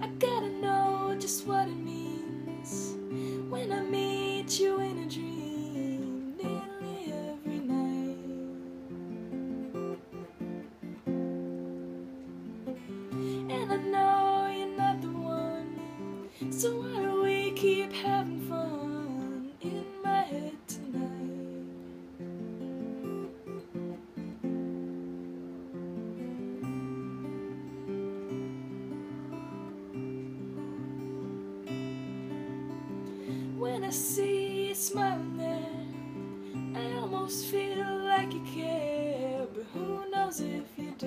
I gotta know just what it means when I meet you in a dream nearly every night. And I know you're not the one, so why do we keep having When I see you smiling I almost feel like you care, but who knows if you do?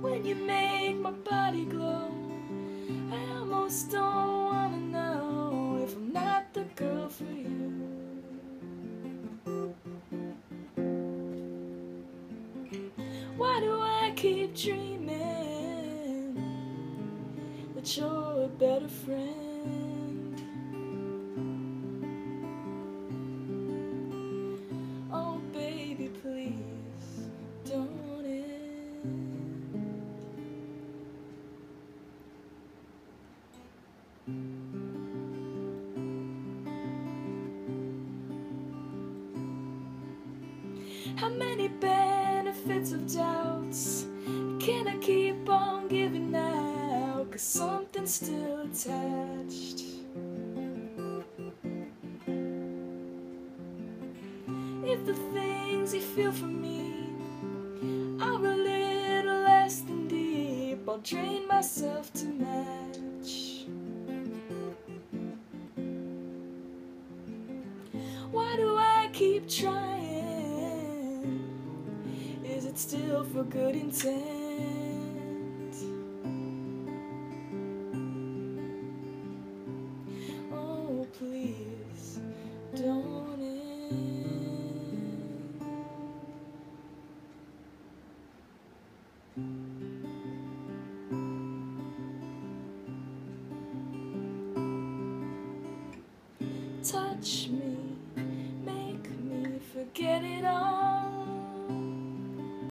When you make my body glow, I almost don't wanna know if I'm not the girl for you. Why do I keep dreaming you're a better friend? Oh, baby, please don't end. How many benefits of doubts can I keep on giving now? Cause something's still attached. If the things you feel for me are a little less than deep, I'll drain myself to match. Why do I keep trying? Is it still for good intent? Touch me